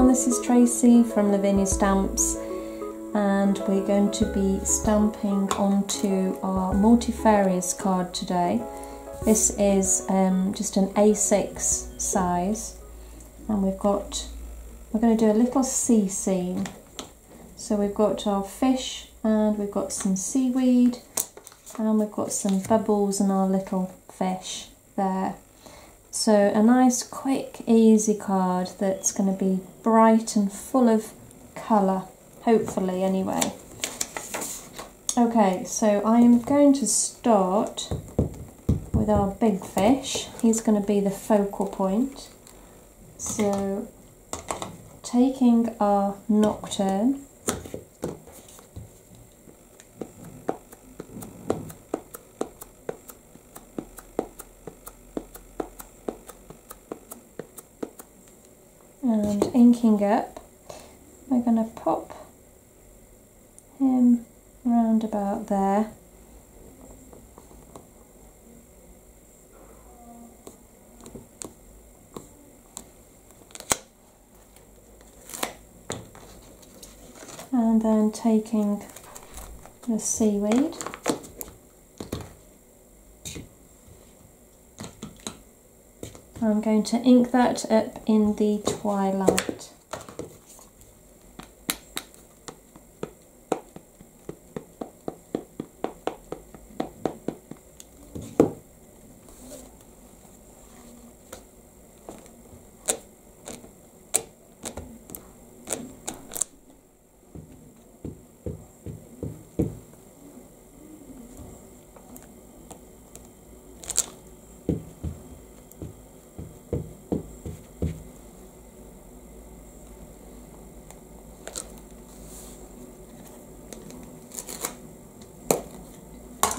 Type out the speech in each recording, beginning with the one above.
this is Tracey from Lavinia Stamps and we're going to be stamping onto our multifarious card today. This is um, just an A6 size and we've got, we're going to do a little sea scene. So we've got our fish and we've got some seaweed and we've got some bubbles and our little fish there. So a nice quick easy card that's going to be bright and full of colour, hopefully anyway. Okay, so I am going to start with our big fish. He's going to be the focal point. So taking our nocturne and inking up, we're going to pop him round about there. And then taking the seaweed I'm going to ink that up in the twilight.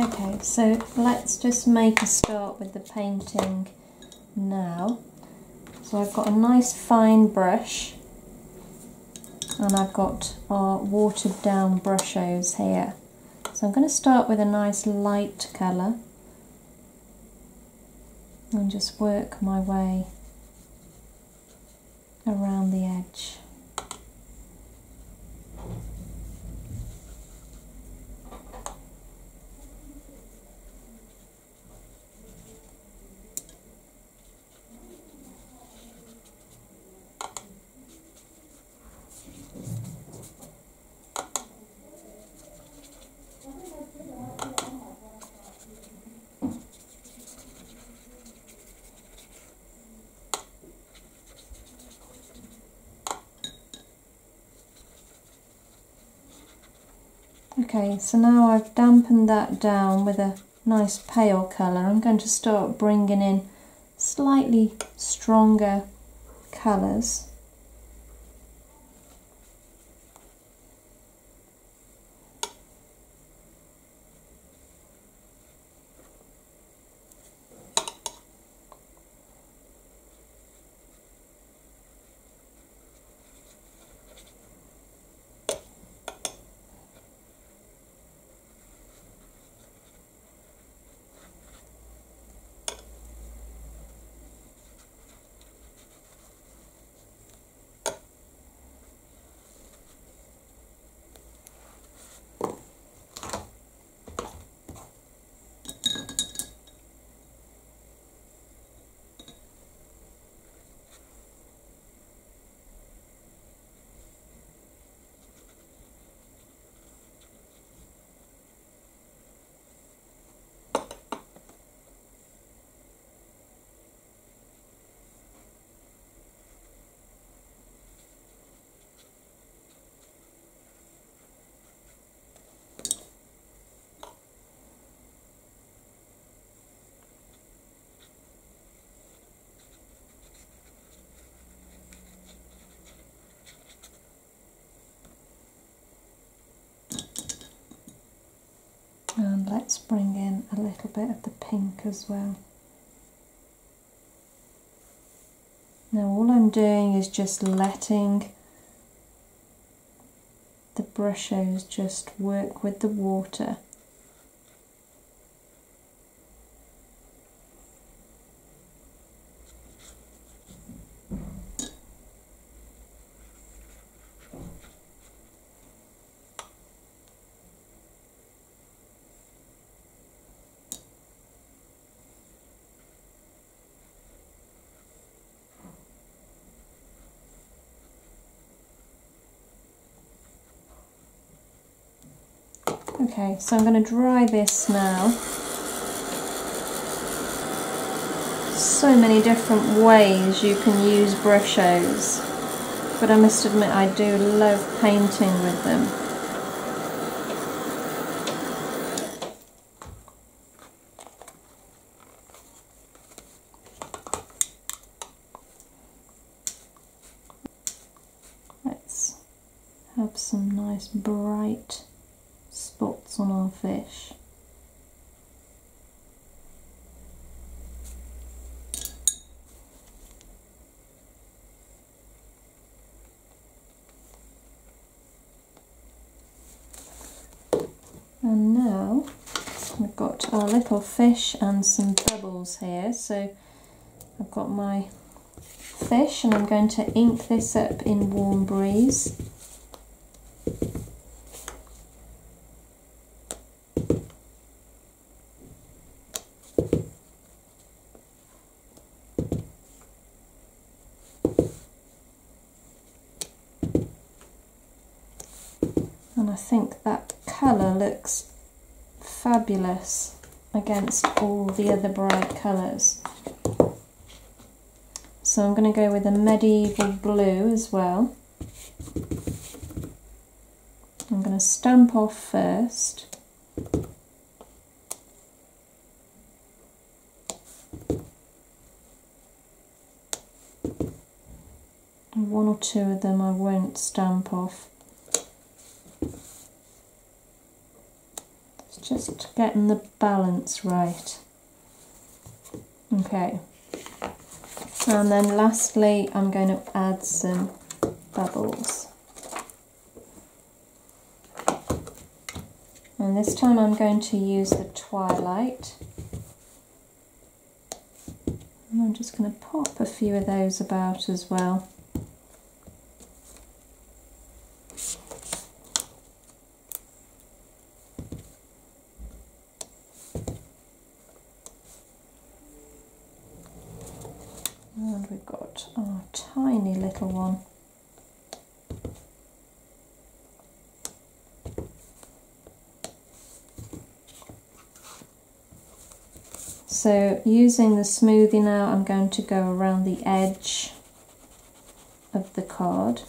Okay, so let's just make a start with the painting now. So I've got a nice fine brush and I've got our watered down Brushos here. So I'm going to start with a nice light colour and just work my way around the edge. Okay, so now I've dampened that down with a nice pale colour. I'm going to start bringing in slightly stronger colours. And let's bring in a little bit of the pink as well. Now all I'm doing is just letting the Brushos just work with the water. Okay, so I'm going to dry this now. So many different ways you can use Brushos, but I must admit I do love painting with them. Let's have some nice bright spots on our fish. And now we've got our little fish and some bubbles here. So I've got my fish and I'm going to ink this up in Warm Breeze. I think that colour looks fabulous against all the other bright colours. So I'm going to go with a medieval blue as well. I'm going to stamp off first. one or two of them I won't stamp off just getting the balance right. Okay, and then lastly, I'm going to add some bubbles. And this time I'm going to use the Twilight. And I'm just going to pop a few of those about as well. So using the smoothie now, I'm going to go around the edge of the card.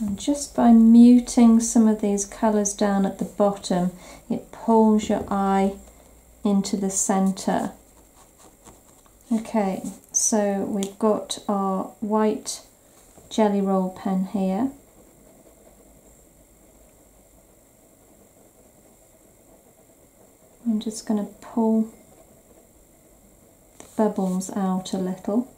And just by muting some of these colours down at the bottom, it pulls your eye into the centre. Okay, so we've got our white jelly roll pen here. I'm just going to pull the bubbles out a little.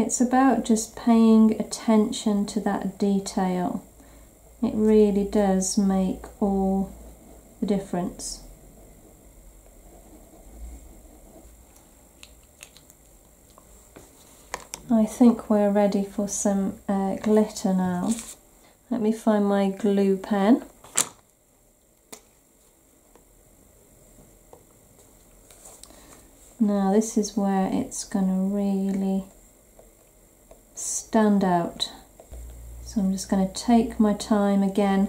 It's about just paying attention to that detail. It really does make all the difference. I think we're ready for some uh, glitter now. Let me find my glue pen. Now this is where it's going to really stand out. So I'm just going to take my time again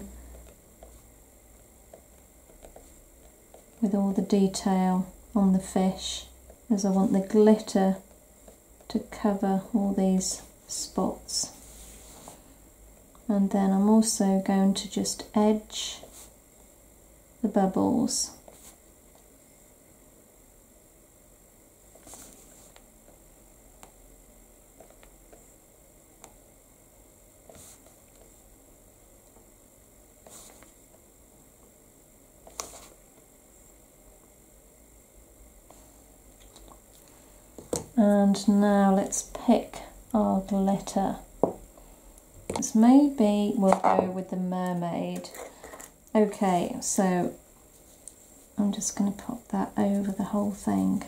with all the detail on the fish as I want the glitter to cover all these spots and then I'm also going to just edge the bubbles And now let's pick our glitter. This maybe we'll go with the mermaid. Okay, so I'm just going to pop that over the whole thing.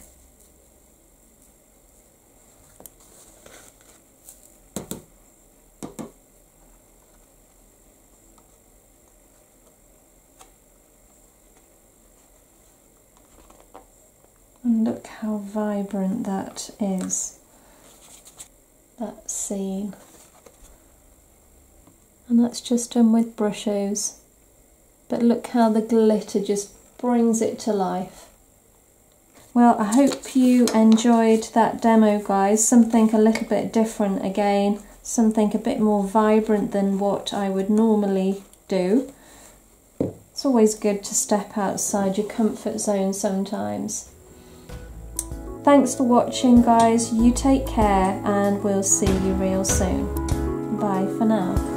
And look how that is. That scene. And that's just done with Brushos. But look how the glitter just brings it to life. Well, I hope you enjoyed that demo, guys. Something a little bit different again, something a bit more vibrant than what I would normally do. It's always good to step outside your comfort zone sometimes. Thanks for watching, guys. You take care, and we'll see you real soon. Bye for now.